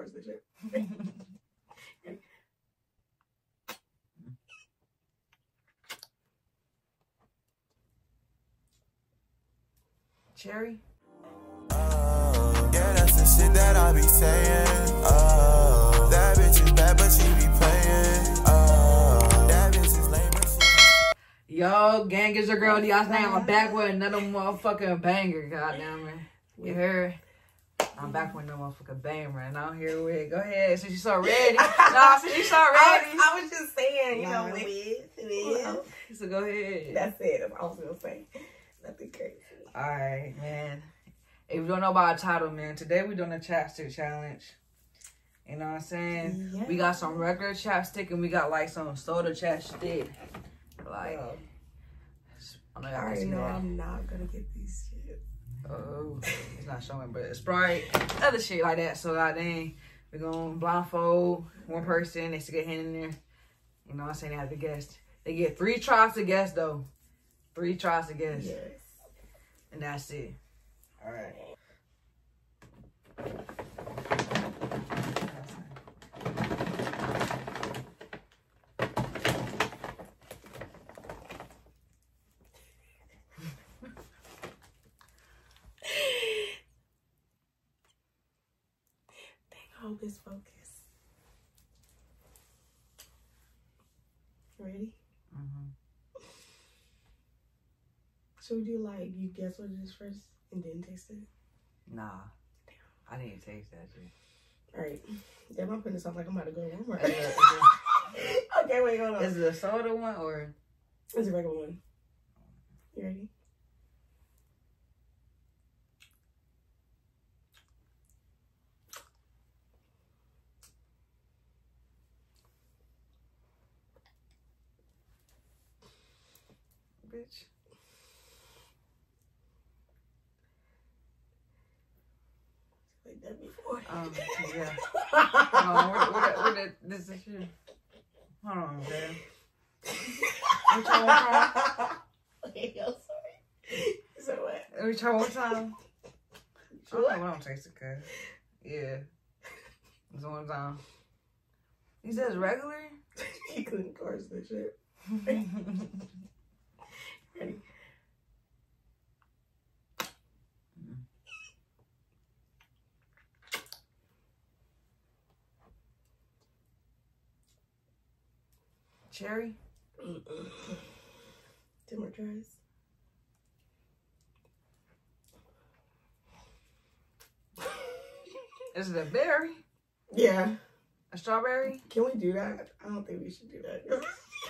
towards the shit. Cherry? Oh, yeah, that's the shit that I be saying. Oh, that bitch is bad, but she be playing. Oh, that bitch is lame, but she Yo, gang is your girl. Y'all name. I'm back with another motherfucking banger. Goddamn it. You heard? I'm mm-hmm. back with another motherfucking banger. And I'm here with. Go ahead. Since you so ready. nah, since you so I, ready. I was just saying, you know, with, with. So go ahead. That's it. I was gonna say nothing crazy. All right, man. If you don't know about our title, man, today we're doing a chapstick challenge. You know what I'm saying? Yeah. We got some regular chapstick and we got like some soda chapstick. Like, Well, oh I know I already know I'm not gonna get these shit. Oh, it's not showing, but Sprite, other shit like that. So like, dang, we're gonna blindfold one person. They stick a hand in there. You know what I'm saying? They have to guess. They get three tries to guess though. Three tries to guess, Yes. and that's it. All right. I hope it's focused. Ready? Mhm. Should we do like you guess what it is first and then taste it? Nah, I didn't taste that shit. All right. Damn, I'm putting this off like I'm about to go to Walmart. okay, wait, hold on. is it a soda one or? It's a regular one. You ready? Bitch. Like that before. Um, yeah. Hold on, where, where, that- where that, this is here. Hold on, man. Which one, one? okay, I'm sorry. So what? Let me try one time. I don't know what I'm tasting, cause yeah, it's one time. He says regular. he couldn't towards the shit. Ready? Cherry. Two more tries. Is it a berry? Yeah. A strawberry? Can we do that? I don't think we should do that.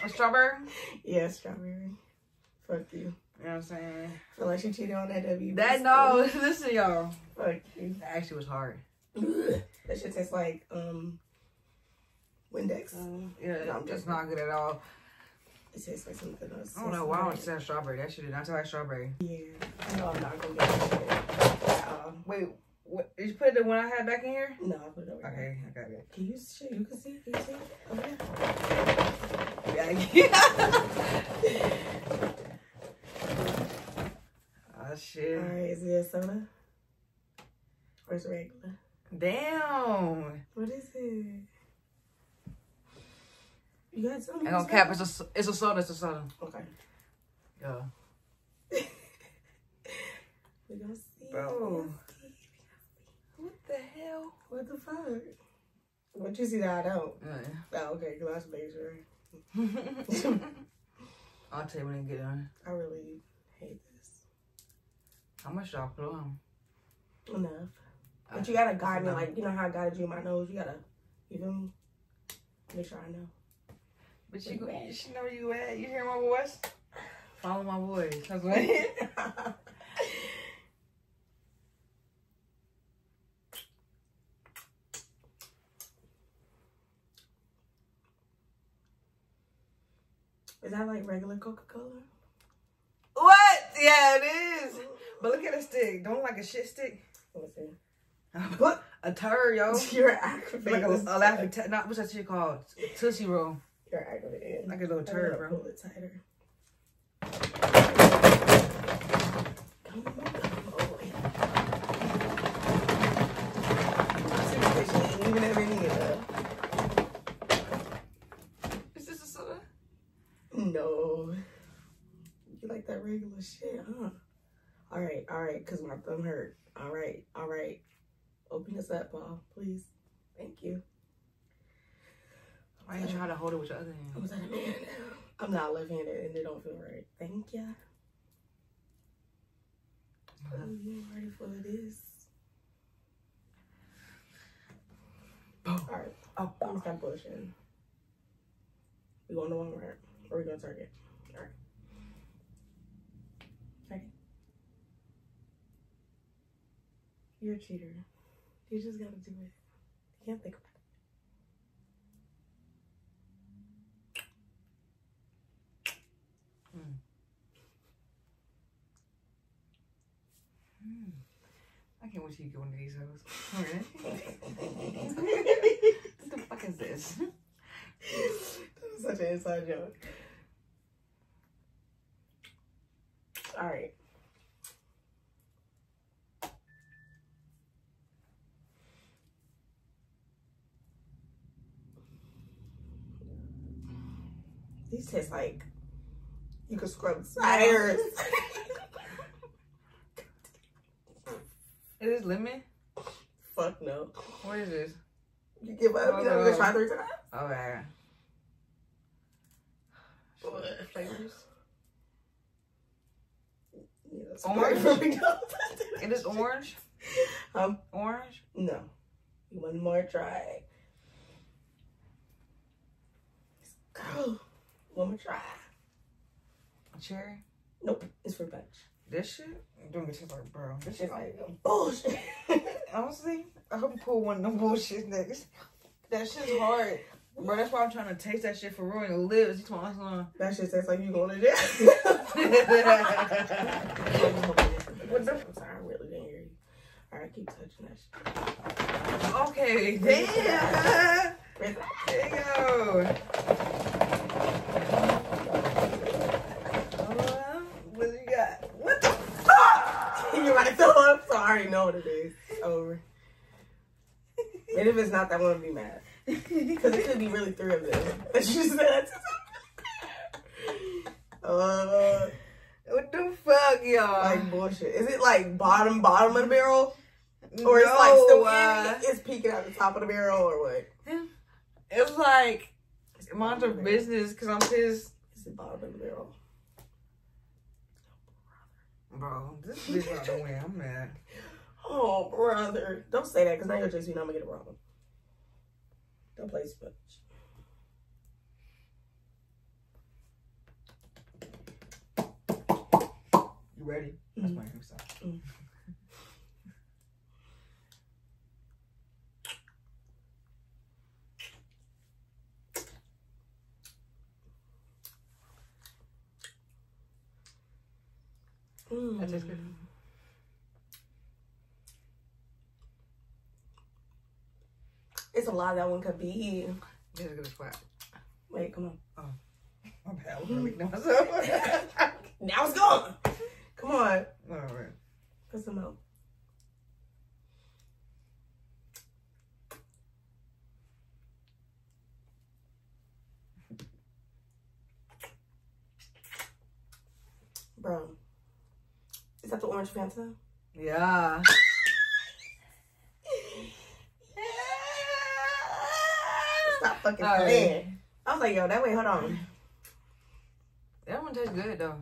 A strawberry? yeah, strawberry. Fuck you. You know what I'm saying? I feel like she cheated on that W. That no, listen, y'all. Fuck you. That actually was hard. That shit tastes like um Windex. Mm, yeah, No, I'm it's not good at all. It tastes like something else. I don't know why I want to strawberry. That shit did not taste like strawberry. Yeah. I know I'm not gonna get that shit. at. Wait, what? Did you put the one I had back in here? No, I put it over. Okay, I got it. Can you see? You can see. Can you see? There. Yeah. oh All shit! right. Is it a soda? Or is it regular? Damn. What is it? You got something? I don't cap. It's a, it's a soda. It's a soda. Okay. Yeah. We gonna see. Bro. We gonna see. What the hell? What the fuck? What you see that I don't? Yeah. Oh, okay. Glass major. I'll tell you when I get on. I really hate this. How much y'all put on? Enough. But uh, you gotta guide me, like, you know how I guided you in my nose? You gotta, you feel me? Make sure I know. But you, go- you should know where you at. You hear my voice? Follow my voice. That's what. Is that like regular Coca Cola? what? Yeah, it is. But look at the stick. Don't like a shit stick. What? A turd, yo. You're Like aggravating. a, a laughing, not what's that shit called? Tootsie roll. You're aggravated. Like a little turd, bro. Pull it tighter. Come on, come on. You even have any that. Is this a soda? No. You like that regular shit, huh? All right, all right, because my thumb hurt. All right, all right. Open this up, ball, please. Thank you. Why you try to hold it with your other hand? I'm that a man. I'm not left-handed and it don't feel right. Thank ya. Oh, you ready for this? Boom. All right, Oh, let me stop bullshitting. We going to Walmart or we going to Target? All right. Target. You're a cheater. You just gotta do it. You can't think about it. I can't wait till you get one of these hoes. Okay. what the fuck is this? That was such an inside joke. All right. These taste like you could scrub tires. Is this lemon? Fuck no. What is this? You give up. You never gonna try three times. Okay. What? Flavors? Yeah, that's Orange? It is orange? Um, Orange? no. One more try. Girl, one more try. Cherry? Nope, it's for punch. This shit? Don't get like bro. This shit like bullshit. honestly, I hope you pull one of them bullshit niggas. That shit's hard. Bro, that's why I'm trying to taste that shit for real your lips. You told me that shit tastes like you going to jail. What the- I'm I really didn't hear you. Alright, keep touching that shit. Okay, damn. There you go. Uh, what you got? What the fuck? You're right, so I'm sorry. I already know what it is. It's over. And if it's not that, I'm gonna be mad. Because it could be really three of them. That you said. Uh, What the fuck, y'all? like bullshit. Is it like bottom, bottom of the barrel? Or it's like No, still uh, in, it's peeking at the top of the barrel or what? It's like mind your business because I'm pissed. It's the bottom of the barrel. Bro, this bitch about the way. I'm mad. Oh, brother. Don't say that because now you're you know, I'm going to get it wrong. Don't play too much. You ready? That's my new stuff. Mm. That tastes good. It's a lot that one could be. This is good as fuck. Wait, come on. Oh. My bad. Gonna make myself. Now it's gone. Come on. Alright. Put some milk. Bro. Is that the orange Fanta? Yeah. Stop fucking All right. I was like, yo, that way, hold on. That one tastes good though.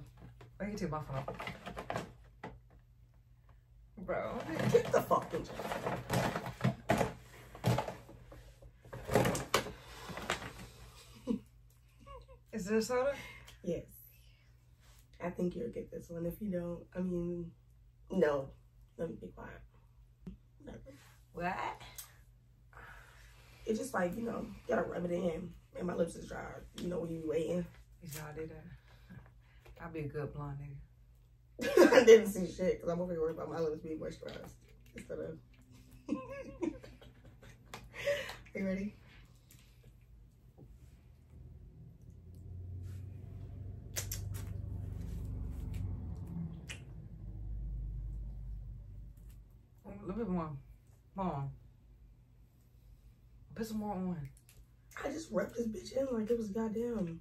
I can take my phone off. Bro. Get the fucking. Is this soda? Yes. I think you'll get this one. If you don't, I mean, no. Let me be quiet. Nothing. What? It's just like, you know, you gotta rub it in. And my lips is dry. You know, when you waiting. You see how I did that? I'll be a good blonde nigga. I didn't see shit because I'm over here worried about my lips being moisturized instead of. Are you ready? A little bit more. Come on. Put some more on. I just rubbed this bitch in like it was goddamn.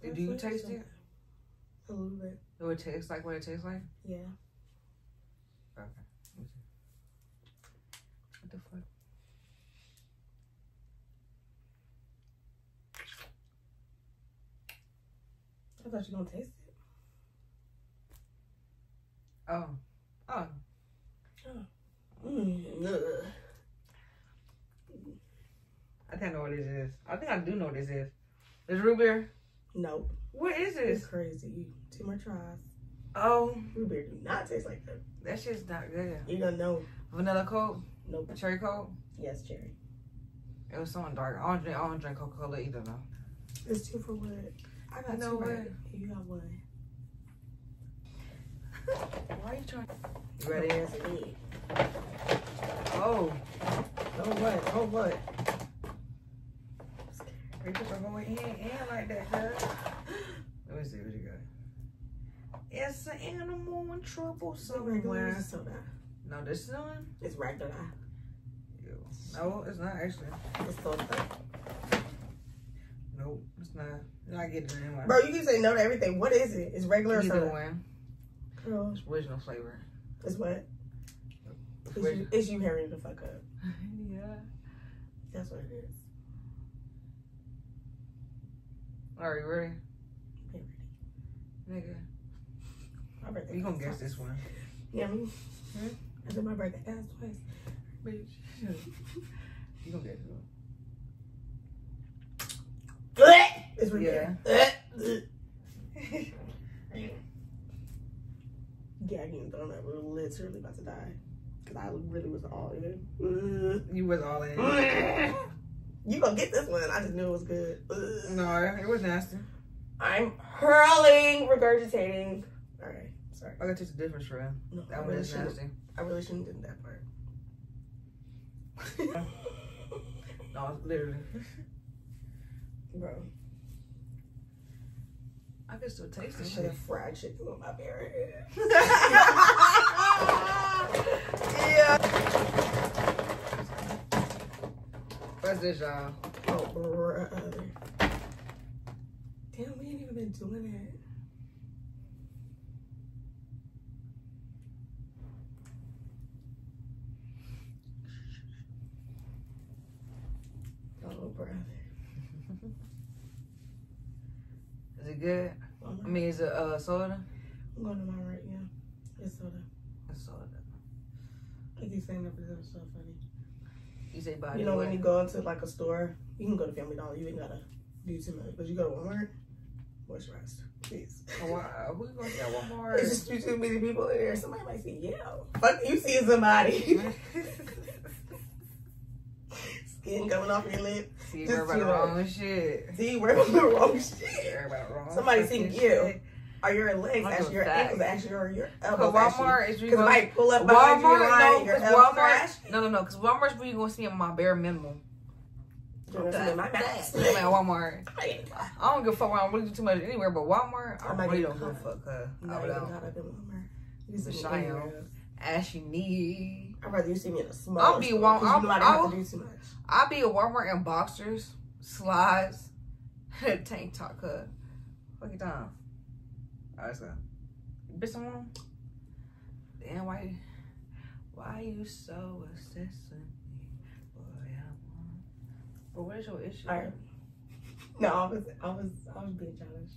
Do you taste it? A little bit. What it taste like? What it tastes like? Yeah. Okay. Let me see. What the fuck? I thought you were gonna taste it. Oh. Oh. Mm. I think I know what this is. I think I do know what this is. This root beer. Nope. What is It's this? crazy. Two more tries. Oh, Root beer do not taste like that. that shit's not good. You're gonna know. Vanilla Coke, Nope. cherry Coke. Yes, cherry. It was something dark. I don't drink. I don't drink Coca Cola either though. It's two for what? I got You know two what? right. You got one. Why are you trying? You ready? Yes, it is. Oh, Oh what? Oh what? you put whole hand in like that, girl. Let me see what you got. It's an animal in trouble So regular somewhere. No, this is one. It's regular. Ew. No, it's not actually. It's soda. Nope, it's not. Not getting it anyway. Bro, you can say no to everything. What is it? It's regular or Either soda? one. Girl, It's original flavor. it's what? It's It's you, it's you hurrying the fuck up. yeah. That's what it is. Are you ready, Get ready. nigga? My birthday. You gonna guess twice. this one, Yeah, Hmm? I said my birthday passed twice. bitch. you gonna guess this one. It's Yeah. I getting thrown up. We were literally about to die. Cause I really was all in. You was all in. You gonna get this one. I just knew it was good. No, it was nasty. I'm hurling, regurgitating. Alright, sorry. I gotta just a different shred. No, I That one really shouldn't. nasty. I really shouldn't have done that part. No, literally. Bro, I can still taste this should shit. have fried chicken with my bare head. yeah. What's this, y'all? Oh, brother. Damn, we ain't even been doing it. Oh, brother. Is it good? I'm, I mean, uh soda? I'm going to mine right now. It's soda. It's soda. I keep saying that because it's so funny. You say body You know, when you go into like a store, you can go to Family Dollar. You ain't gotta do too much. But you go to Walmart, moisturize, please. Oh, wow. Who you gonna get one more? It's just too, too many people in there. Somebody might say, yeah. Fuck you see somebody. Skin coming off your lip. See, Just everybody do wrong shit. See, we're on the wrong shit. Somebody seen you. shit. Are your legs actually, your ankles actually, or your elbows actually? Walmart is you Because might pull up behind Walmart, line no, your Walmart, no, no, no, cause Walmart's where you gonna see my bare minimum. You're gonna see my at Walmart. I don't give a fuck. I don't really do too much anywhere, but Walmart, I, I might really don't give a fuck. I'm I not would even out. caught up in Walmart. You see me Cheyenne. Ashy knee. I'd rather you see me in a small I'll be store, Wal- 'cause you know I I'll- don't I'll- to do too much. I be at Walmart in boxers, slides, tank top cut. Fuck it down. Alright, so. Bitch, someone. Damn, why, why you so obsessed with me? Boy, I'm But what is your issue? Alright. No, I was, I was, I was being challenged.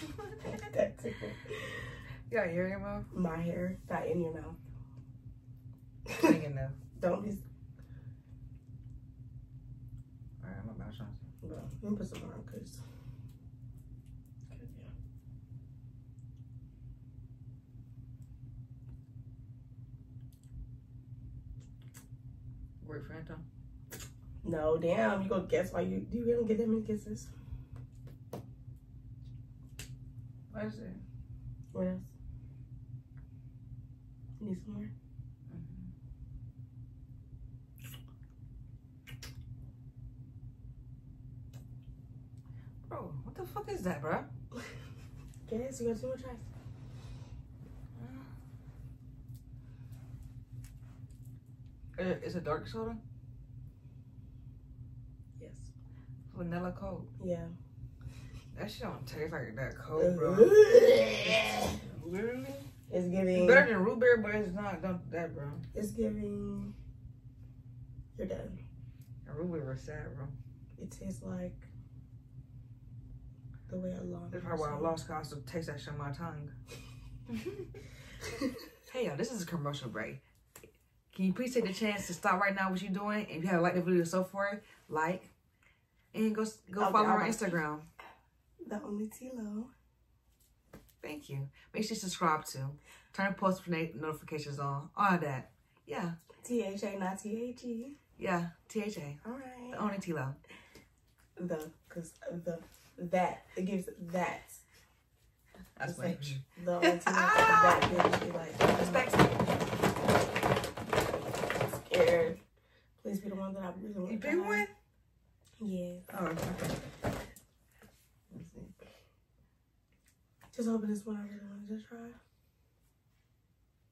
That tickled. You got hair in your mouth? My hair got in your mouth. Thinking though. Don't be. Alright, I'm about to Bro, let me put some on, because. yeah. Word Phantom. No, damn, you gonna guess why you do you don't get that many kisses? What is it? What else? Need some more? Bro, what the fuck is that, bro? Guess you got two more tries. Uh, It's a dark soda? Yes. vanilla coke. Yeah. That shit don't taste like that coke, bro. Literally. it's giving. It's better than root beer, but it's not don't, that, bro. It's giving. You're done. And root beer was sad, bro. It tastes like the way I long. That's probably why I lost cause to taste that shit on my tongue. hey, y'all, this is a commercial break. Can you please take the chance to stop right now what you're doing? If you haven't liked the video so far, like. And go go Okay, follow her on. Instagram. The only Tilo. Thank you. Make sure you subscribe to. Turn post notifications on. All of that. Yeah. T H A, not T H E. Yeah. T H A. All right. The only Tilo. The, because the, that, it gives that. That's It's like the Tilo. that ah! bitch like, oh, Respect. scared. Please be the one that I really want. You pick one? Yeah. Oh, okay. Just hoping this one I really wanted to try.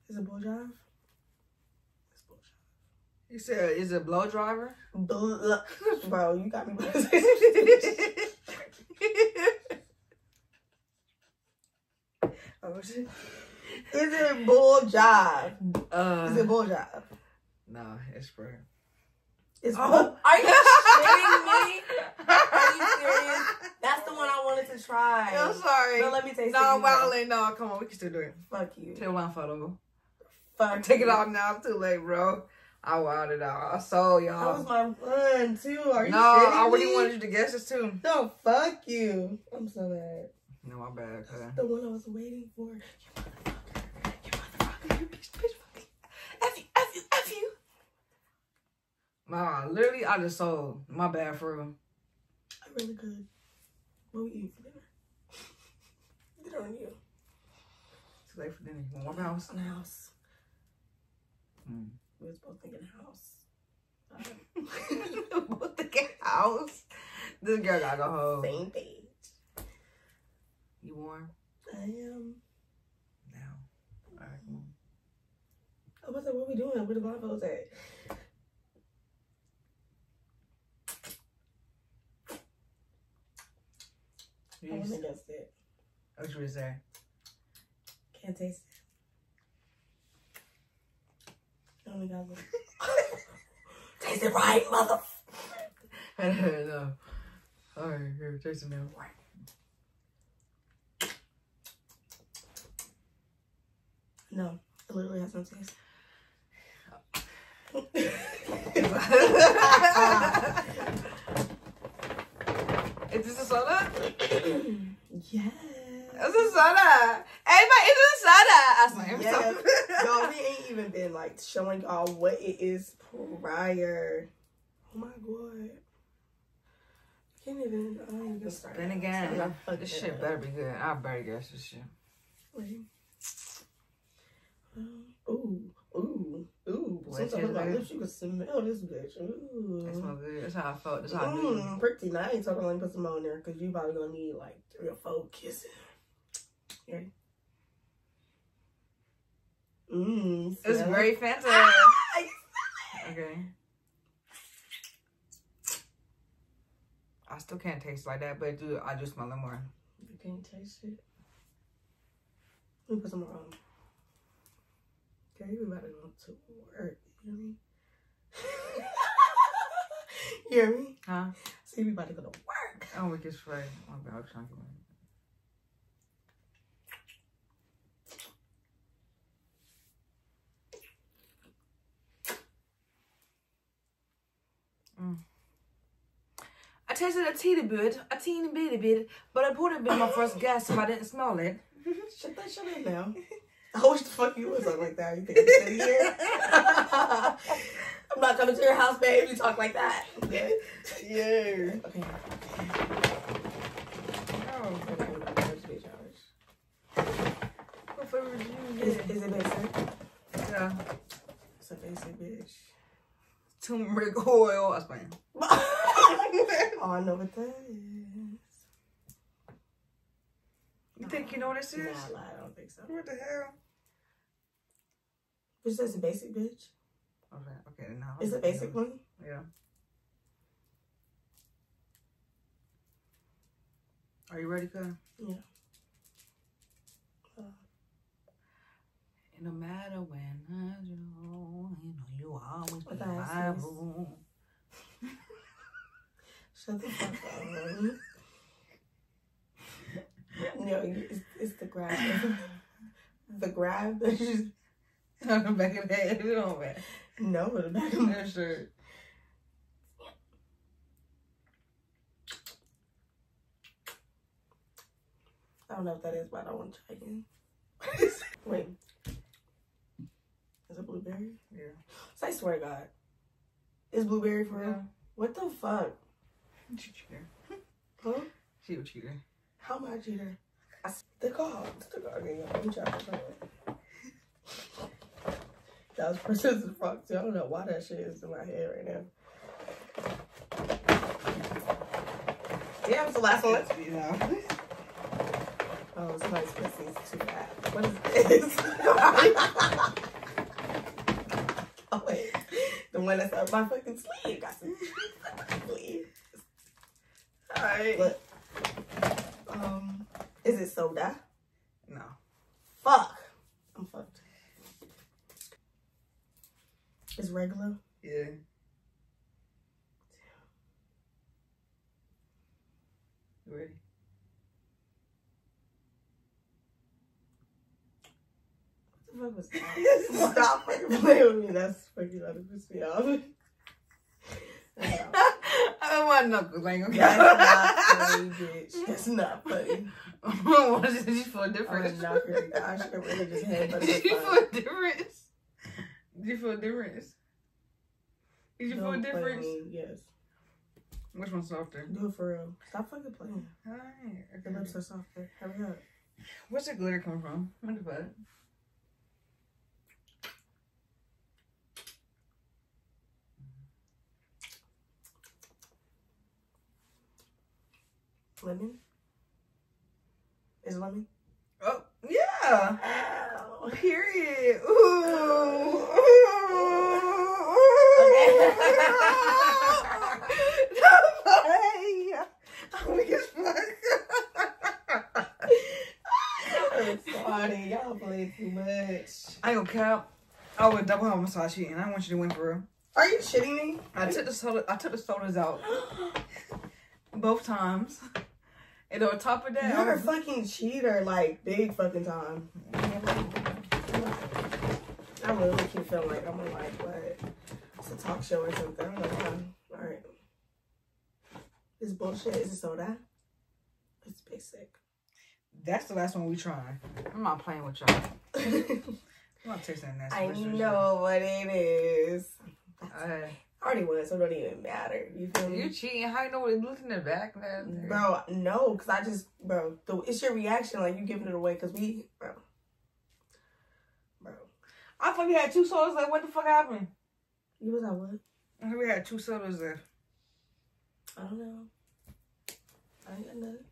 Is it bull jive? It's bull jive. You said, is it blow driver? Bl- Bro, you got me. oh, shit. Is it bull jive? Uh, Is it bull jive? no, it's for. It's Oh. bull. Are you kidding me? Are you serious? That's the one I wanted to try. I'm sorry. No, let me taste No, it. Wilding, no, come on, we can still do it. Fuck you. Take one photo. Fuck Take it off now. It's too late, bro. I wilded out. I sold y'all. That was my one too. Are you no, I already me? wanted you to guess this too. No, fuck you. I'm so mad. No, my bad. The one I was waiting for. You motherfucker. You motherfucker. You bitch, bitch, fuck you. F you, F you, F you. Nah, literally, I just sold. My bad for real. I really could. What we eating for dinner? Get on you. Too late for dinner. You want one house? The house. Hmm. We was both thinking house. Both the house. This girl gotta go home. Same page. You warm? I am. Now. Alright, come. I was like, what we doing? Where the blindfolds at? I You was against it. What you was there? Can't taste it. Only got one. taste it right, mother. no. Alright, here, taste it now. No, it literally has no taste. Is this a soda? yes. It's a soda. Everybody, it's a soda. I swear. Yes. Yo, we ain't even been like showing y'all what it is prior. Oh my god. I can't even. I ain't even start. Then again, this shit up. better be good. I better guess this shit. Wait. Um, ooh, ooh, ooh. Boy, Since I my lips, you can smell this bitch. Ooh. It smells good. That's how I felt. That's how I knew. Mmm, pretty. I ain't talking like put some on there because you probably gonna need like three or four kisses. Ready? Smell it? Ah, Okay. I still can't taste like that, but do I do smell it more. You can't taste it. Let me put some more on. Okay, we about to go to work. You hear me? you hear me? Huh? See, we about to go to work. Oh, we. Oh, God, I'm trying to Mm. I tasted a teeny bit, a teeny bitty bit, but it would have been my first guess if I didn't smell it. Shut that shit up now. I wish the fuck you was up like that. You think I'm here? I'm not coming to your house, babe. You talk like that. Okay. Yeah. Okay. Oh, what flavor did you Is, is it basic? Yeah. It's a basic bitch. Turmeric oil. I was playing. oh, I know what that is. You think you know what this is? Nah, I don't think so. What the hell? Which says a basic bitch? Okay, okay, now. Is a basic one? Yeah. Are you ready, cuz? Yeah. Uh. And no matter when I do, you know you always be What the my boo. Shut the fuck up. no, it's, it's the grab. the grab. that's just- On the back of the head, it don't matter. no, the back of my That shirt. I don't know if that is, but I don't want to try again. Wait. Is it blueberry? Yeah. So I swear to God. Is blueberry for real? What the fuck? She cheater. Huh? She a cheater. How am I a cheater? I, the call. The call. Okay, yeah, let me try this one. That was persistent as fuck too. I don't know why that shit is in my head right now. Yeah, it's the last one. You know. Oh, somebody's pussy is too bad. What is this? the one that's up my fucking sleeve. Got some sleeve. Alright. Look. Um, is it soda? No. Fuck. I'm fucked. It's regular. Yeah. You ready? Was? Stop fucking playing with me. That's fucking to piss me off. I don't want knuckles. I ain't gonna not funny, bitch. That's not funny. what is it? You feel I different? gonna I should have really just had Did you feel a difference? Did you feel a difference? Did you feel play with difference? Yes. Which one's softer? Do it for real. Stop fucking playing. Alright. Your lips are softer. Hurry up. Where's the glitter come from? What the fuck? Lemon? Is lemon? Oh, yeah. Ow. Period. Ooh. I'm weak as fuck. It's funny. Y'all play too much. I gonna cap. I would double homicide cheating. I want you to win for real. Are you shitting me? I took the soda. I took the sodas out both times. And on top of that, You're a fucking cheater, like big fucking time. I really keep feeling like I'm on like what? It's a talk show or something. I don't know. All right. This bullshit. Is it soda? It's basic. that's the last one we try. I'm not playing with y'all. I'm not tasting that. I know what it is. Uh, I already won, so it don't even matter. You feel me? you cheating? How you know in the back, man? Bro, no, cause I just, bro, the, it's your reaction, like you giving it away, cause we, bro, bro, I thought we had two sodas. Like, what the fuck happened? you was at what? I thought we had two sodas there. I don't know. I ain't got nothing.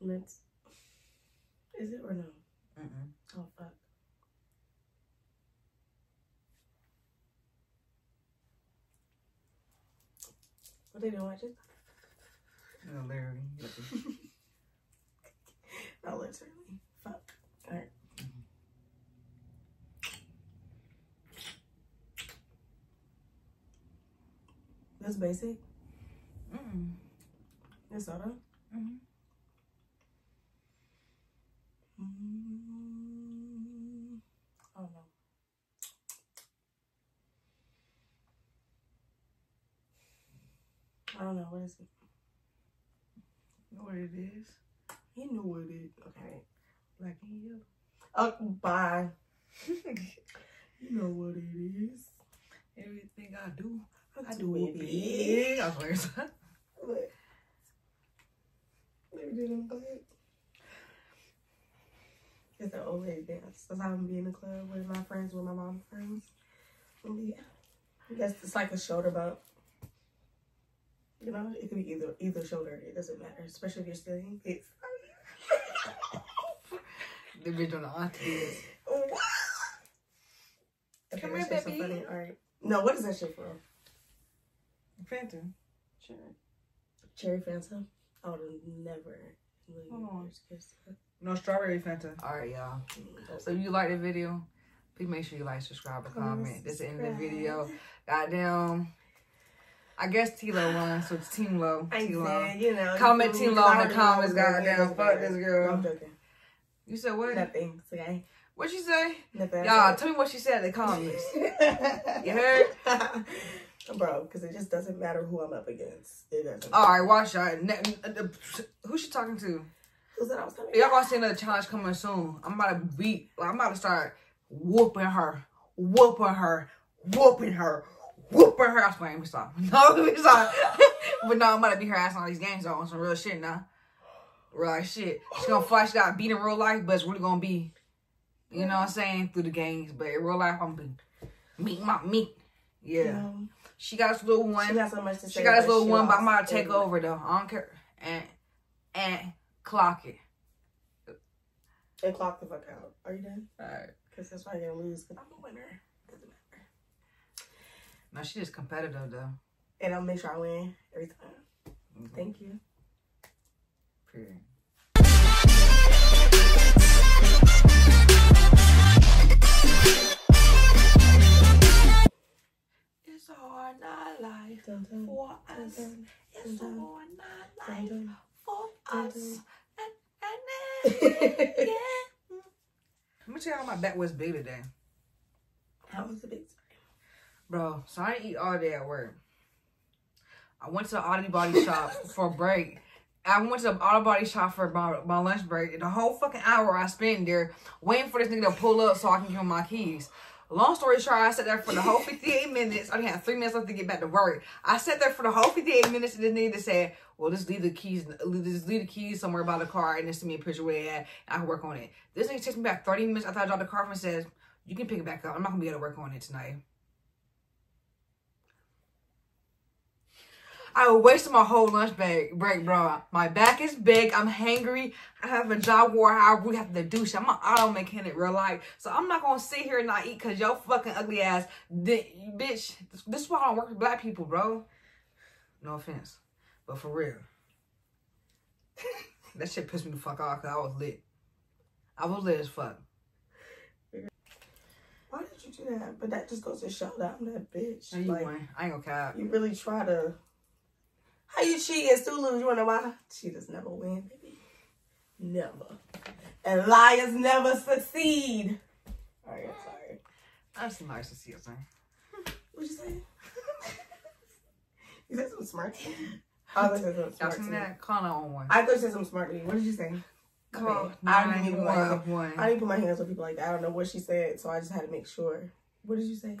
Mints. Is it or no? Mm-mm. Oh fuck. What they doing? Just No, Larry. no, literally. Fuck. Alright. That's basic. Mm-mm. That's soda. Mhm. Mm, oh no. I don't know. What is it? You know what it is? You know what it is. Okay. Black and yellow. Oh, bye. You know what it is. Everything I do, I I do it big. I swear. What? Maybe don't go ahead. It's an old lady dance. That's how I'm be in the club with my friends, with my mom friends. And yeah. I guess it's like a shoulder bump. You know, it could be either either shoulder. It doesn't matter, especially if you're stealing. It's The bitch on the auntie. what? Okay, Come that here, shit's so baby. funny. All right. No, what is that shit for? Fanta. Cherry Cherry Fanta. I would have never. in Hold on. years guessed that. No strawberry Fanta. All right, y'all. Mm. So if you like the video, please make sure you like, subscribe, and comment. This is the end of the video. Goddamn. I guess T-Lo won, so it's Team Low. I T-Lo. said, you know. Comment you Team Low in the comments, what goddamn. Fuck this girl. You said what? Nothing. It's okay. What you say? Nothing. Y'all, tell me what she said in the comments. You heard? Bro, because it just doesn't matter who I'm up against. It doesn't. All right, watch out. Uh, she talking to? Who said I was coming? Y'all gonna see another challenge coming soon. I'm about to beat. Like, I'm about to start whooping her, whooping her, whooping her, whooping her. I swear, let me stop. No, let me stop. but no, I'm about to beat her ass on all these games though, on some real shit now. Life shit. She gonna fly. She got beat in real life, but it's really gonna be, you know what I'm saying, through the games. But in real life, I'm gonna be meet my meat. Yeah. Know, She got this little one. she got so much to say. She got this little one, but I'm to take over though. I don't care. And and clock it. And clock the fuck out. Are you done? Alright. Because that's why you're gonna lose. Because I'm a winner. Doesn't matter. No, she just competitive though. And I'll make sure I win every time. Mhm. Thank you. Period. It's a hard night life Dun, dun, for dun, us. dun, It's a dun, hard night dun, life dun. for dun, us. dun. And, and, yeah. Let me tell you how my back was big today. How was the big Bro, so I didn't eat all day at work. I went to the Auto Body Shop for a break. I went to the Auto Body Shop for my, my lunch break. The whole fucking hour I spent there waiting for this nigga to pull up so I can give him my keys. Long story short, I sat there for the whole 58 minutes. I only had three minutes left to get back to work. I sat there for the whole 58 minutes and this nigga said, well, just leave the keys, just leave the keys somewhere by the car and just send me a picture where they at. And I can work on it. This nigga takes me back 30 minutes after I dropped the car off and says, you can pick it back up. I'm not gonna be able to work on it tonight. I wasted my whole lunch break, break, bro. My back is big. I'm hangry. I have a job where I really have to do shit. I'm an auto mechanic, real life. So I'm not gonna sit here and not eat because your fucking ugly ass, bitch. This, this is why I don't work with black people, bro. No offense, but for real, that shit pissed me the fuck off because I was lit. I was lit as fuck. Why did you do that? But that just goes to show that I'm that bitch. You like? I ain't gonna cap. you really try to. How you cheat and still lose? You wanna know why? Cheaters never win, baby. Never. And liars never succeed. Alright, I'm sorry. That's some nice to see you, son. What'd you say? you said something smart. I thought you said something smart to seen me. that? Call on one. I thought you said something smart to me. What did you say? Call. I didn't even put my hands- 911. I didn't put my hands on people like that. I don't know what she said, so I just had to make sure. What did you say?